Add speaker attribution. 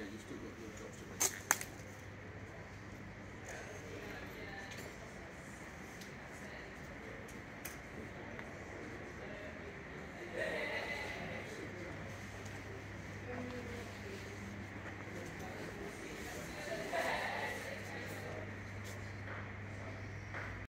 Speaker 1: Yeah, you still got your